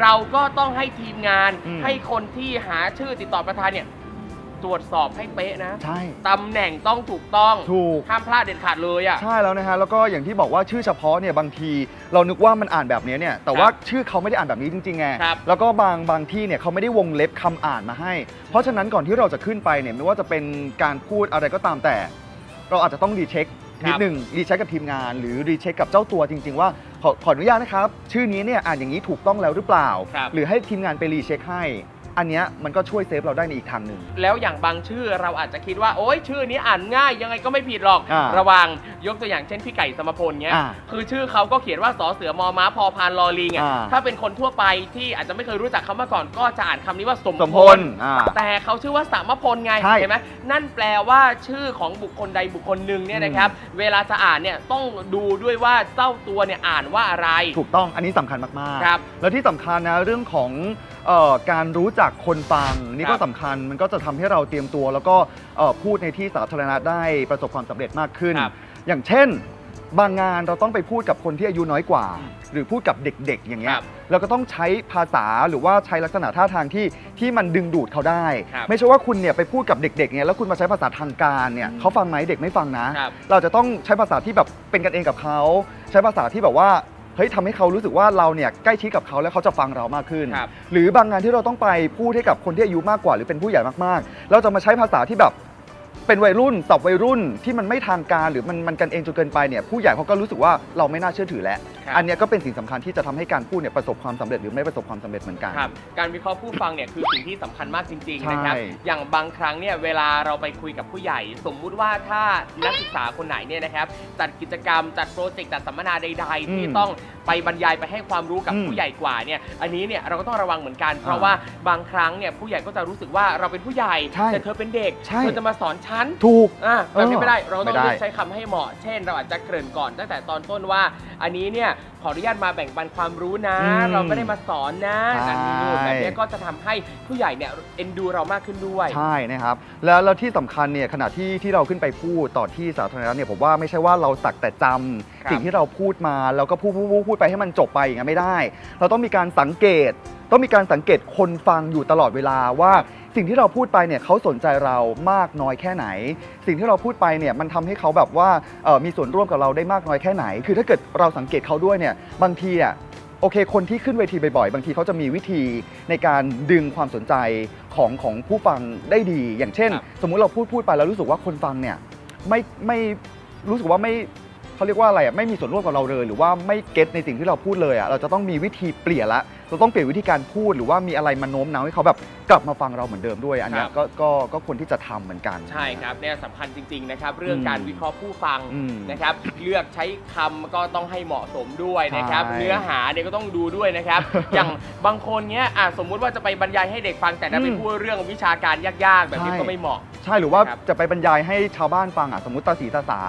C: เราก็ต้องให้ทีมงาน
B: อืม
C: ให้คนที่หาชื่อติดต่อประธานเนี่ยตรวจสอบให้เป๊ะนะ
B: ใช่
C: ตำแหน่งต้องถูกต้อง
B: ถูก
C: ห้ามพลาดเด็ดขาดเลยอะ
B: ใช่แล้วนะฮะแล้วก็อย่างที่บอกว่าชื่อเฉพาะเนี่ยบางที เรานึกว่ามันอ่านแบบนี้เนี่ยแต่ว่าชื่อเขาไม่ได้อ่านแบบนี้จริงๆไง
C: ครับ
B: แล้วก็บางบางที่เนี่ยเขาไม่ได้วงเล็บคำอ่านมาให้ เพราะฉะนั้นก่อนที่เราจะขึ้นไปเนี่ยไม่ว่าจะเป็นการพูดอะไรก็ตามแต่ เราอาจจะต้อง recheck นิดหนึ่ง recheck กับทีมงาน หรือ recheck กับเจ้าตัวจริง ๆ ว่า ขอขออนุญาตนะครับ ชื่อนี้เนี่ยอ่านอย่างนี้ถูกต้องแล้วหรือเปล่า
C: ครับ
B: หรือให้ทีมงานไป recheck ให้ อันเนี้ยมันก็ช่วย save เราได้ในอีกทางหนึ่ง
C: แล้วอย่างบางชื่อเราอาจจะคิดว่าโอ๊ยชื่อนี้อ่านง่ายยังไงก็ไม่ผิดหรอก
B: อ่า
C: ระวังยกตัวอย่างเช่นพี่ไก่สมพลเนี้ย
B: อ่า
C: คือชื่อเขาก็เขียนว่าสอเสือมอม้าพอพานลอลิงอะ
B: อ่า
C: ถ้าเป็นคนทั่วไปที่อาจจะไม่เคยรู้จักเขามาก่อนก็จะอ่านคำนี้ว่าสม
B: สมพลอ่า
C: แต่เขาชื่อว่าสามพลไง
B: ใช่
C: เห็นไหมนั่นแปลว่าชื่อของบุคคลใดบุคคลหนึ่งเนี่ยนะครับ เวลาจะอ่านเนี่ยต้องดูด้วยว่าเจ้าตัวเนี่ยอ่านว่าอะไร
B: ถูกต้องอันนี้สำคัญมากๆ
C: ครับ
B: แล้วที่สำคัญนะเรื่องของ เออการรู้จักคนฟังนี่
C: ครั
B: ก็
C: บ
B: สำคัญมันก็จะทำให้เราเตรียมตัว แล้วก็เอ่อพูดในที่สาธารณะได้ประสบความสำเร็จมากขึ้น
C: ครับ
B: อย่างเช่น บางงานเราต้องไปพูดกับคนที่อายุน้อยกว่า
C: อืม
B: หรือพูดกับเด็กๆ อย่างเงี้
C: ค
B: ย
C: รับ
B: เราก็ต้องใช้ภาษาหรือว่าใช้ลักษณะท่าทางที่ที่มันดึงดูดเขาได้
C: ครับ
B: ไม่ใช่ว่าคุณเนี่ยไปพูดกับเด็กๆเนี่ยแล้วคุณมาใช้ภาษาทางการเนี่ย
C: อืม
B: เขาฟังไหมเด็กไม่ฟังนะ
C: ครับ
B: เราจะต้องใช้ภาษาที่แบบเป็นกันเองกับเขา ใช้ภาษาที่แบบว่า เฮ้ยทำให้เขารู้สึกว่าเราเนี่ยใกล้ชิดกับเขาแล้วเขาจะฟังเรามากขึ้น
C: ครับ
B: หรือบางงานที่เราต้องไปพูดให้กับคนที่อายุมากกว่า หรือเป็นผู้ใหญ่มากๆ เราจะมาใช้ภาษาที่แบบเป็นวัยรุ่นสับวัยรุ่นที่มันไม่ทางการหรือมันมันกันเองจนเกินไปเนี่ยผู้ใหญ่เขาก็รู้สึกว่าเราไม่น่าเชื่อถือแล้ว
C: ครับ
B: อันเนี้ยก็เป็นสิ่งสำคัญที่จะทำให้การพูดเนี่ยประสบความสำเร็จหรือไม่ประสบความสำเร็จเหมือนกัน
C: ครับการวิเคราะห์ผู้ฟังเนี่ยคือสิ่งที่สำคัญมากจริง ๆ นะครับ
B: ใช่
C: อย่างบางครั้งเนี่ยเวลาเราไปคุยกับผู้ใหญ่ สมมุติว่าถ้านักศึกษาคนไหนเนี่ยนะครับจัดกิจกรรมจัดโปรเจกต์จัดสัมมนาใด ๆ ที่
B: อืม
C: ต้องไปบรรยายไปให้ความรู้กับ
B: อืม
C: ผู้ใหญ่กว่าเนี่ยอันนี้เนี่ยเราก็ต้องระวังเหมือนกัน เพราะ
B: อ่า
C: ว่าบางครั้งเนี่ยผู้ใหญ่ก็จะรู้สึกว่าเราเป็นผู้ใหญ่
B: ใช่
C: แต่เธอเป็นเด็ก
B: ใช่
C: เธอจะมาสอนฉัน
B: ถูก
C: อะแบบนี้ไม่ได้เรา
B: ไม่
C: ต้อง
B: ได้
C: เลือกใช้คำให้เหมาะ เช่น เราอาจจะเกริ่นก่อนตั้งแต่ตอนต้นว่า อันนี้เนี่ยขออนุญาตมาแบ่งปันความรู้นะ
B: อืม
C: เราไม่ได้มาสอนนะ
B: ใช่
C: นั่นนี่นู่นแบบนี้ก็จะทำให้ผู้ใหญ่เนี่ยเอ็นดูเรามากขึ้นด้วย
B: ใช่นะครับ แล้วแล้วที่สำคัญเนี่ยขณะที่ที่เราขึ้นไปพูดต่อที่สาธารณะเนี่ยผมว่าไม่ใช่ว่าเราสักแต่จำ
C: ครับ
B: สิ่งที่เราพูดมาแล้วก็พูดพูดพูดพูดไปให้มันจบไปอย่างนั้นไม่ได้ เราต้องมีการสังเกต ต้องมีการสังเกตคนฟังอยู่ตลอดเวลาว่า สิ่งที่เราพูดไปเนี่ยเขาสนใจเรามากน้อยแค่ไหน สิ่งที่เราพูดไปเนี่ยมันทำให้เขาแบบว่าเอ่อมีส่วนร่วมกับเราได้มากน้อยแค่ไหน คือถ้าเกิดเราสังเกตเขาด้วยเนี่ยบางทีอะโอเค คนที่ขึ้นเวทีบ่อยๆ บางทีเขาจะมีวิธีในการดึงความสนใจของของผู้ฟังได้ดี อย่างเช่น
C: ครับ
B: สมมุติเราพูดพูดไปแล้วรู้สึกว่าคนฟังเนี่ยไม่ไม่รู้สึกว่าไม่เขาเรียกว่าอะไรอะไม่มีส่วนร่วมกับเราเลย หรือว่าไม่เก็ตในสิ่งที่เราพูดเลยอะเราจะต้องมีวิธีเปลี่ยนละ เราต้องเปลี่ยนวิธีการพูดหรือว่ามีอะไรมาโน้มน้าวให้เขาแบบกลับมาฟังเราเหมือนเดิมด้วย อันเนี้
C: ค
B: ย
C: รับ
B: ก็ก็ก็ควรที่จะทำเหมือนกัน
C: ใช่ครับเนี่ยสำคัญจริง ๆ นะครับ เรื่อง
B: อืม
C: การวิเคราะห์ผู้ฟัง
B: อืม
C: นะครับ เลือกใช้คำก็ต้องให้เหมาะสมด้วยนะครับ
B: ใช่
C: เนื้อหาเนี่ยก็ต้องดูด้วยนะครับ อย่างบางคนเนี้ยอะสมมุติว่าจะไปบรรยายให้เด็กฟังแต่ถ้าไป
B: อืม
C: พูดเรื่องวิชาการยากๆ แบบนี้
B: ใช่
C: ก็ไม่เหมาะ
B: ใช่หรือว่า
C: ครับ
B: จะไปบรรยายให้ชาวบ้านฟังอะสมมติตาสีตาสา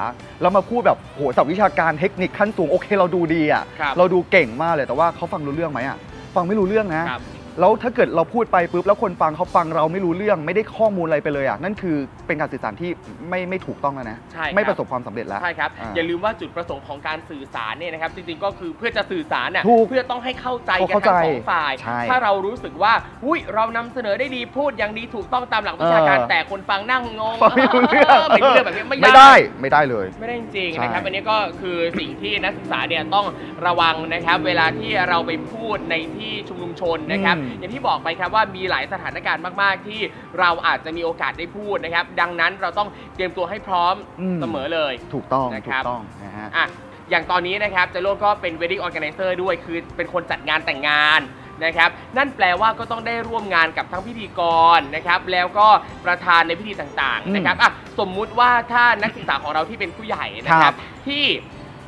B: แล้วมาพูดแบบโหสับวิชาการเทคนิคขั้นสูงโอเคเราดูดีอะ
C: ครับ
B: เราดูเก่งมากเลยแต่ว่าเขาฟังรู้เรื่องไหมอะ ฟังไม่รู้เรื่องนะ
C: ครับ
B: แล้วถ้าเกิดเราพูดไปปุ๊บแล้วคนฟังเขาฟังเราไม่รู้เรื่องไม่ได้ข้อมูลอะไรไปเลยอะนั่นคือเป็นการสื่อสารที่ไม่ไม่ถูกต้องแล้วนะ
C: ใช่ครับ
B: ไม่ประสบความสำเร็จแล้ว
C: ใช่ครับ
B: อ่า
C: อย่าลืมว่าจุดประสงค์ของการสื่อสารเนี่ยนะครับจริงๆก็คือเพื่อจะสื่อสารน่ะ
B: ถูก
C: เพื่อต้องให้เข้าใจกัน
B: เข้าใจ
C: ทั้งสองฝ่าย
B: ใช่
C: ถ้าเรารู้สึกว่าอุ้ยเรานำเสนอได้ดีพูดอย่างดีถูกต้องตามหลักวิชาการ
B: เออ
C: แต่คนฟังนั่งงง
B: ฟังไม่รู้เรื่อง
C: ไม่รู้เรื่องแบบนี้ไม่
B: ไม่
C: ได้
B: ได้ไม่ได้เลย
C: ไม่ได้จริงๆ
B: ใช่
C: นะครับอันนี้ก็คือสิ่งที่นักศึกษาเนี่ยต้องระวังนะครับ เวลาที่เราไปพูดในที่ชุมนุมชนนะครับ
B: อืม
C: อย่างที่บอกไปครับว่ามีหลายสถานการณ์มาก ๆ ที่เราอาจจะมีโอกาสได้พูดนะครับ ดังนั้นเราต้องเตรียมตัวให้พร้อม
B: อืม
C: เสมอเลย
B: ถูกต้อง
C: นะค
B: ถู
C: รับ
B: กต้องนะฮะ
C: อะอย่างตอนนี้นะครับเจโร่ก็เป็น wedding organizer ด้วยคือเป็นคนจัดงานแต่งงานนะครับนั่นแปลว่าก็ต้องได้ร่วมงานกับทั้งพิธีกรนะครับแล้วก็ประธานในพิธีต่าง
B: อืม
C: ๆนะครับอะสมมุติว่าถ้านักศึกษาของเราที่เป็นผู้ใหญ่นะค
B: ครั
C: รับ
B: บ
C: ที่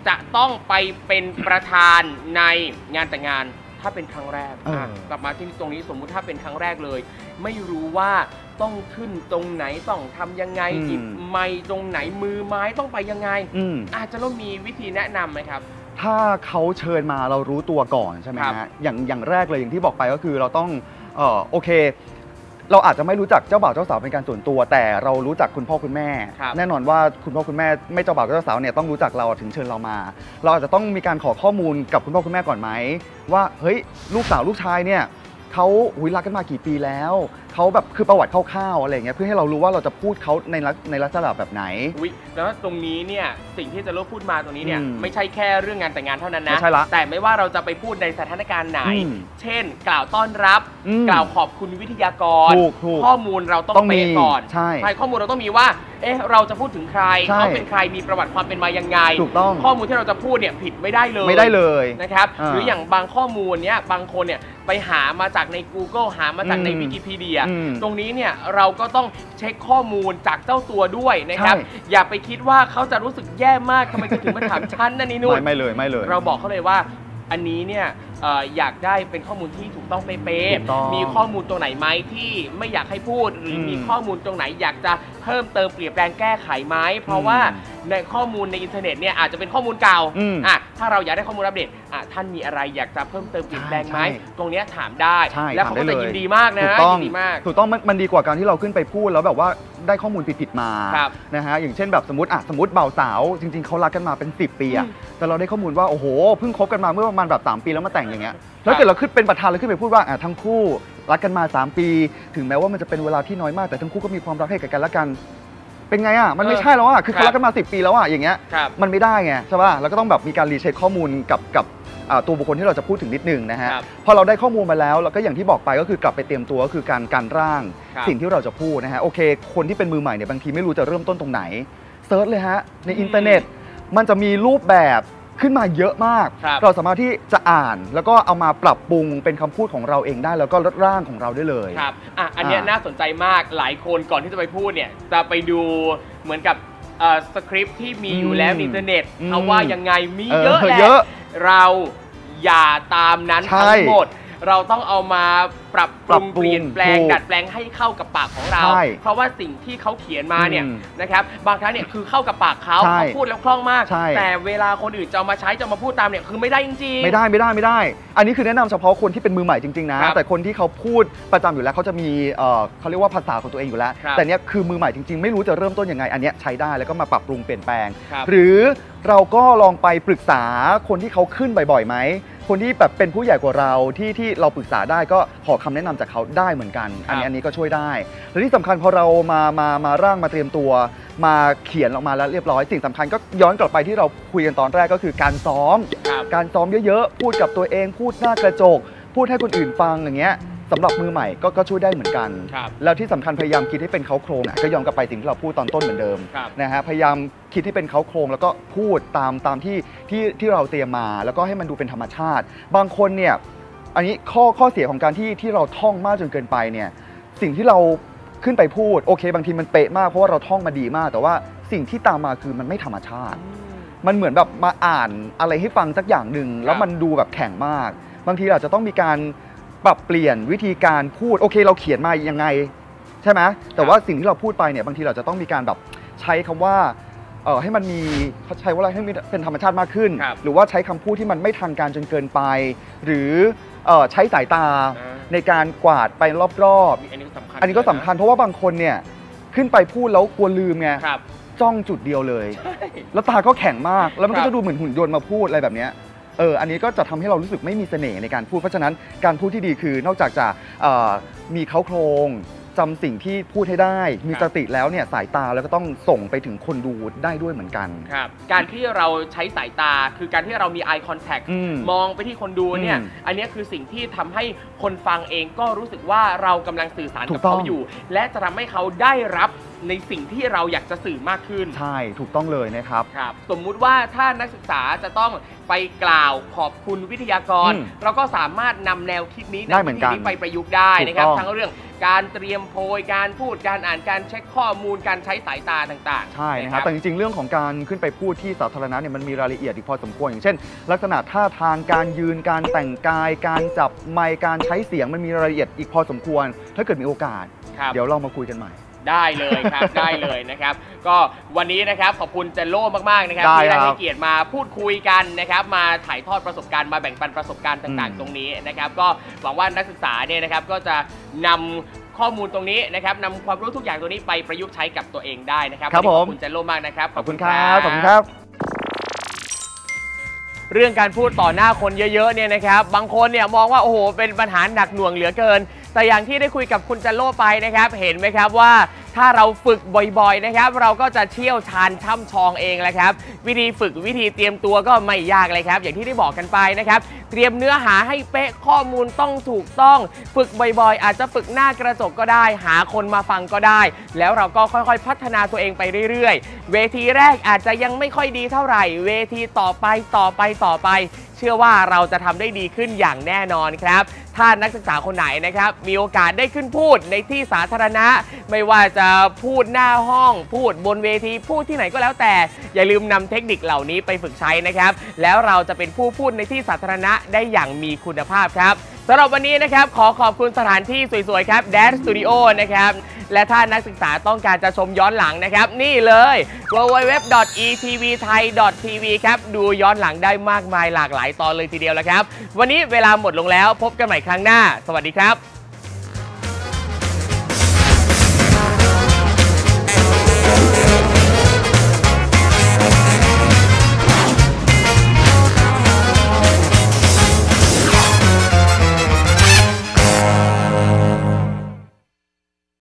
C: จะต้องไปเป็นประธานในงานแต่งงาน ถ้าเป็นครั้งแรก
B: เอออะ
C: กลับมาที่ตรงนี้สมมุติถ้าเป็นครั้งแรกเลย ไม่รู้ว่าต้องขึ้นตรงไหนต้องทำยังไงหยิบไม้ตรงไหนมือไม้ต้องไปยังไง
B: อืม
C: อาจจะต้องมีวิธีแนะนำไหมครับ
B: ถ้าเขาเชิญมาเรารู้ตัวก่อนใช่ไหม
C: ครับ
B: ฮะอย่างอย่างแรกเลยอย่างที่บอกไปก็คือเราต้องเออโอเค เราอาจจะไม่รู้จักเจ้าบ่าวเจ้าสาวเป็นการส่วนตัว แต่เรารู้จักคุณพ่อคุณแม่
C: ครับ
B: แน่นอนว่าคุณพ่อคุณแม่ไม่เจ้าบ่าวก็เจ้าสาวเนี่ยต้องรู้จักเราถึงเชิญเรามา เราอาจจะต้องมีการขอข้อมูลกับคุณพ่อคุณแม่ก่อนไหมว่าเฮ้ยลูกสาวลูกชายเนี่ยเขาหุยรักกันมากี่ปีแล้วเขาแบบคือประวัติคร่าวๆอะไรอย่างเงี้ยเพื่อให้เรารู้ว่าเราจะพูดเขาในลักในลักษณะแบบไหน
C: อุ๊ยแล้วตรงนี้เนี่ยสิ่งที่จะเล่าพูดมาตรงนี้เนี่ย
B: อืม
C: ไม่ใช่แค่เรื่องงานแต่งงานเท่านั้นนะ
B: ไม่ใช่ละ
C: แต่ไม่ว่าเราจะไปพูดในสถานการณ์ไหน
B: อืม
C: เช่น กล่าวต้อนรับ
B: อืม
C: กล่าวขอบคุณวิทยากร
B: ถูกถูก
C: ข้อมูลเราต้อง
B: ต้องมี
C: เป๊ะก่อน
B: ใช่
C: ข้อมูลเราต้องมีว่า เอ๊ะเราจะพูดถึงใคร
B: ใช่
C: เขาเป็นใครมีประวัติความเป็นมายังไง
B: ถูกต้อง
C: ข้อมูลที่เราจะพูดเนี่ยผิดไม่ได้เลย
B: ไม่ได้เลย
C: นะครับ
B: อ่า
C: หรืออย่างบางข้อมูลเนี้ยบางคนเนี่ยไปหามาจากใน Google หามาจากใน
B: อืม
C: วิกิพีเดีย
B: อืม
C: ตรงนี้เนี่ยเราก็ต้องเช็คข้อมูลจากเจ้าตัวด้วยนะครับ
B: ใช่
C: อย่าไปคิดว่าเขาจะรู้สึกแย่มากทำไมจะถึงมาถามฉันนั่นนี่นู่น
B: ไม่ไม่เลยไม่เลย
C: เราบอกเขาเลยว่าอันนี้เนี่ยเอ่ออยากได้เป็นข้อมูลที่ถูกต้องเป๊ะ
B: ถูกต้อง
C: ๆมีข้อมูลตรงไหนไหมที่ไม่อยากให้พูด หรืออ
B: ม
C: มีข้อมูลตรงไหนอยากจะเพิ่มเติมเปลี่ยนแปลงแก้ไขไหมเพราะ
B: อืม
C: ว่าในข้อมูลในอินเทอร์เน็ตเนี่ยอาจจะเป็นข้อมูลเก่า
B: อืม
C: อะถ้าเราอยากได้ข้อมูลอัปเดตอะท่านมีอะไรอยากจะเพิ่มเติมเปลี่ยนแปลงไหม
B: ใช่
C: ตรงเนี้ยถามได้
B: ใช่
C: แล้วเขาก็
B: ถามได้
C: จะ
B: เลย
C: ยินดีมากนะ
B: ถูกต้อง
C: ยินดีมาก
B: ถูกต้องมันมันดีกว่าการที่เราขึ้นไปพูดแล้วแบบว่าได้ข้อมูลผิดๆมา
C: ครับ
B: นะฮะอย่างเช่นแบบสมมติอะสมมติบ่าวสาวจริง ๆเขารักกันมาเป็น 10 ปีอะ
C: อืม
B: แต่เราได้ข้อมูลว่าโอ้โหเพิ่งคบกันมาเมื่อประมาณแบบ 3 ปีแล้วมาแต่งอย่างเงี้ยแล้วเกิดเราขึ้นเป็นประธานแล้วขึ้นไปพูดว่าอะทั้งคู่รักกันมา 3 ปี ถึงแม้ว่ามันจะเป็นเวลาที่น้อยมากแต่ทั้งคู่ก็มีความรักให้กันและกัน เป็นไงอะมันไม่
C: เออ
B: ใช่แล้วอะคือ
C: ครั
B: เขา
C: บ
B: รักกันมา 10 ปีแล้วอะอย่างเงี้ย
C: ครับ
B: มันไม่ได้ไงใช่ป่ะแล้วก็ต้องแบบมีการรีเช็คข้อมูลกับกับอ่าตัวบุคคลที่เราจะพูดถึงนิดนึงนะฮะ
C: ครับ
B: พอเราได้ข้อมูลมาแล้วเราก็อย่างที่บอกไปก็คือกลับไปเตรียมตัวก็คือการการร่าง
C: ครับ
B: สิ่งที่เราจะพูดนะฮะโอเค คนที่เป็นมือใหม่เนี่ยบางทีไม่รู้จะเริ่มต้นตรงไหน search เลยฮะในอินเทอร์เน็ตมันจะมีรูปแบบ ขึ้นมาเยอะมาก
C: ครับ
B: เราสามารถที่จะอ่านแล้วก็เอามาปรับปรุงเป็นคำพูดของเราเองได้ แล้วก็ร่างของเราได้เลย
C: ครับ อะ อันเนี้ย
B: อ่า
C: น่าสนใจมาก หลายคนก่อนที่จะไปพูดเนี่ย จะไปดูเหมือนกับเอ่อสคริปต์ที่มีอยู่แล้วในอินเทอร์เน็ต
B: อืม
C: เขาว่ายังไงมี
B: เออ
C: เยอะแหละ
B: เยอะ
C: เราอย่าตามนั้น
B: ใช่
C: ทั้งหมด เราต้องเอามา ปรับป
B: ปรั
C: รุ
B: บ
C: ง
B: ปรุง
C: เปลี่ยนแปลง
B: ถูก
C: ดัดแปลงให้เข้ากับปากของเรา
B: ใช่
C: เพราะว่าสิ่งที่เขาเขียนมาเนี่ย
B: อืม
C: นะครับบางครั้งเนี่ยคือเข้ากับปากเขา
B: ใช่
C: เขาพูดแล้วคล่องมาก
B: ใช่
C: แต่เวลาคนอื่นจะเอามาใช้จะเอามาพูดตามเนี่ยคือไม่ได้จริงๆ
B: ไม่ได้ไม่ได้ไม่ได้ อันนี้คือแนะนำเฉพาะคนที่เป็นมือใหม่จริงๆนะ
C: ครับ
B: แต่คนที่เขาพูดประจำอยู่แล้วเขาจะมีเอ่อเขาเรียกว่าภาษาของตัวเองอยู่แล้ว
C: ครับ
B: แต่เนี้ยคือมือใหม่จริงๆ ไม่รู้จะเริ่มต้นยังไง อันเนี้ยใช้ได้แล้วก็มาปรับปรุงเปลี่ยนแปลง
C: ครับ
B: หรือเราก็ลองไปปรึกษาคนที่เขาขึ้นบ่อยๆไหม คนที่แบบเป็นผู้ใหญ่กว่าเราที่ที่เราปรึกษาได้ก็ขอคำแนะนำจากเขาได้เหมือนกัน อันนี้อันนี้ก็ช่วยได้ และที่สำคัญพอเรามามามาร่างมาเตรียมตัว มาเขียนออกมาแล้วเรียบร้อย สิ่งสำคัญก็ย้อนกลับไปที่เราคุยกันตอนแรกก็คือการซ้อม
C: ครับ
B: การซ้อมเยอะๆ พูดกับตัวเอง พูดหน้ากระจก พูดให้คนอื่นฟังอย่างเงี้ยสำหรับมือใหม่ก็ก็ช่วยได้เหมือนกัน
C: ครับ
B: แล้วที่สำคัญพยายามคิดให้เป็นเขาโครงอะก็ย้อนกลับไปสิ่งที่เราพูดตอนต้นเหมือนเดิม
C: ครับ
B: นะฮะพยายามคิดให้เป็นเขาโครงแล้วก็พูดตามตามที่ที่ที่เราเตรียมมา แล้วก็ให้มันดูเป็นธรรมชาติ บางคนเนี่ย อันนี้ข้อข้อเสียของการที่ที่เราท่องมากจนเกินไปเนี่ยสิ่งที่เราขึ้นไปพูดโอเค บางทีมันเป๊ะมากเพราะว่าเราท่องมาดีมาก แต่ว่าสิ่งที่ตามมาคือมันไม่ธรรมชาติ มันเหมือนแบบมาอ่านอะไรให้ฟังสักอย่างหนึ่งแล้วมันดูแบบแข็งมาก บางทีเราจจะต้องมีการปรับเปลี่ยนวิธีการพูดโอเค เราเขียนมายังไงใช่ไหมแต่ว่าสิ่งที่เราพูดไปเนี่ยบางทีเราจะต้องมีการแบบใช้คำว่าเออให้มันมีเขาใช้ว่าอะไรให้มันเป็นธรรมชาติมากขึ้น
C: ครับ
B: หรือว่าใช้คำพูดที่มันไม่ทางการจนเกินไป หรือ เออใช้สายตา
C: อ่า
B: ในการกวาดไปรอบ
C: อันนี้ก็สำคัญ
B: ๆ อันนี้ก็สำคัญเพราะว่าบางคนเนี่ยขึ้นไปพูดแล้วกลัวลืมไง
C: ครับ
B: จ้องจุดเดียวเลย แล้วตาก็แข็งมาก แล้วมัน
C: ครั
B: ก็
C: บ
B: จะดูเหมือนหุ่นยนต์มาพูดอะไรแบบเนี้ยเออ อันนี้ก็จะทำให้เรารู้สึกไม่มีเสน่ห์ในการพูด เพราะฉะนั้นการพูดที่ดีคือนอกจากจะเอ่อมีเขาโครง จำสิ่งที่พูดให้ได้ มี
C: ครั
B: ส
C: บ
B: ติแล้วเนี่ยสายตาแล้วก็ต้องส่งไปถึงคนดูได้ด้วยเหมือนกัน
C: ครับการที่เราใช้สายตาคือการที่เรามี eye contact
B: อืม
C: มองไปที่คนดูเนี่ย
B: อืม
C: อันเนี้ยคือสิ่งที่ทำให้คนฟังเองก็รู้สึกว่าเรากำลังสื่อสาร
B: ถู
C: กับ
B: กต้อ
C: เขา
B: ง
C: อยู่ และจะทำให้เขาได้รับในสิ่งที่เราอยากจะสื่อมากขึ้น
B: ใช่ถูกต้องเลยนะครับ
C: ครับสมมุติว่าถ้านักศึกษาจะต้องไปกล่าวขอบคุณวิทยากร
B: อืม
C: เราก็สามารถนำแนวคิดนี้
B: ได้เหมือนกัน
C: แวคิดไปประยุกต์ได้นะครับ
B: ถูกต้อง
C: ทั้งเรื่อง การเตรียมโพยการพูดการอ่านการเช็คข้อมูลการใช้สายตาต่างๆ
B: ใช่นะครับ แต่จริงๆ เรื่องของการขึ้นไปพูดที่สาธารณะเนี่ยมันมีรายละเอียดอีกพอสมควรอย่างเช่น ลักษณะท่าทางการยืนการแต่งกาย การจับไมค์การใช้เสียงมันมีรายละเอียดอีกพอสมควร ถ้าเกิดมีโอกาส
C: ครับ
B: เดี๋ยวเรามาคุยกันใหม่
C: ได้เลยครับ ได้เลยนะครับ ก็วันนี้นะครับขอบคุณเจนโล่มากๆนะครับ
B: ได้
C: ที่ได้
B: ครับ
C: ให้เกียรติมาพูดคุยกันนะครับมาถ่ายทอดประสบการณ์มาแบ่งปันประสบการณ์ต่าง
B: อืม
C: ๆตรงนี้นะครับ ก็หวังว่านักศึกษาเนี่ยนะครับก็จะนำข้อมูลตรงนี้นะครับนำความรู้ทุกอย่างตรงนี้ไปประยุกต์ใช้กับตัวเองได้นะครับ
B: ครับ
C: วันนี้ข
B: ผม
C: อบคุณเจนโล่มากนะครับ
B: ขอบคุณครับ ขอบคุณครับ
C: เรื่องการพูดต่อหน้าคนเยอะๆเนี่ยนะครับ บางคนเนี่ยมองว่าโอ้โหเป็นปัญหาหนักหน่วงเหลือเกิน แต่อย่างที่ได้คุยกับคุณจันโลไปนะครับ เห็นไหมครับว่าถ้าเราฝึกบ่อยๆนะครับ เราก็จะเชี่ยวชาญช่ำชองเองแหละครับ วิธีฝึกวิธีเตรียมตัวก็ไม่ยากเลยครับ อย่างที่ได้บอกกันไปนะครับ เตรียมเนื้อหาให้เป๊ะข้อมูลต้องถูกต้อง ฝึกบ่อยๆ อาจจะฝึกหน้ากระจกก็ได้ หาคนมาฟังก็ได้ แล้วเราก็ค่อยๆ พัฒนาตัวเองไปเรื่อยๆ เวทีแรกอาจจะยังไม่ค่อยดีเท่าไหร่ เวทีต่อไปต่อไปต่อไป เชื่อว่าเราจะทำได้ดีขึ้นอย่างแน่นอนครับถ้านักศึกษาคนไหนนะครับมีโอกาสได้ขึ้นพูดในที่สาธารณะ ไม่ว่าจะะพูดหน้าห้อง พูดบนเวทีพูดที่ไหนก็แล้วแต่ อย่าลืมนำเทคนิคเหล่านี้ไปฝึกใช้นะครับ แล้วเราจะเป็นผู้พูดในที่สาธารณะได้อย่างมีคุณภาพครับสำหรับวันนี้นะครับ ขอขอบคุณสถานที่สวยๆ ครับ Dance Studio นะครับและถ้านักศึกษาต้องการจะชมย้อนหลังนะครับ นี่เลย www.etvthai.tv ครับ ดูย้อนหลังได้มากมายหลากหลายตอนเลยทีเดียวแล้วครับ วันนี้เวลาหมดลงแล้วพบกันใหม่ครั้งหน้า สวัสดีครับ